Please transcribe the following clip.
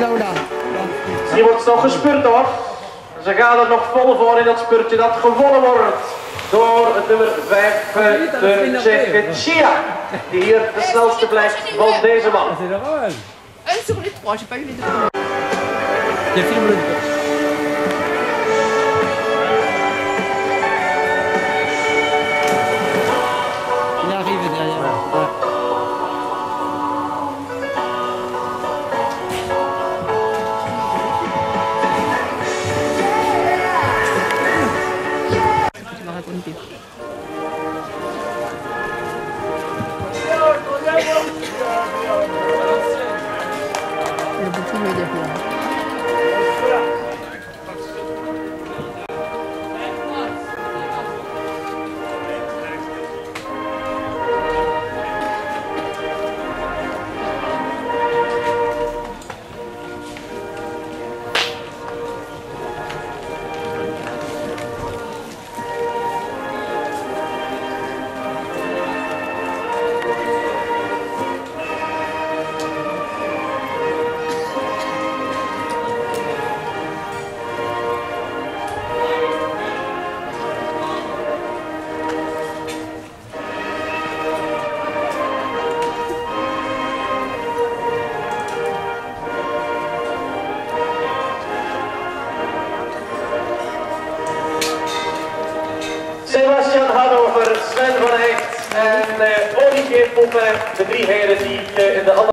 Lola. Hier wordt nog gespurt hoor. Ze gaan er nog vol voor in dat spurtje dat gewonnen wordt door het nummer 5, eh, de Tsjeche Chia. Die hier de snelste blijft van deze man. Normal. Un sur les trois, j'ai pas Debutin. Hannover, Sven van Eyck en Olivier Poppen, de drie heren die eh, in de andere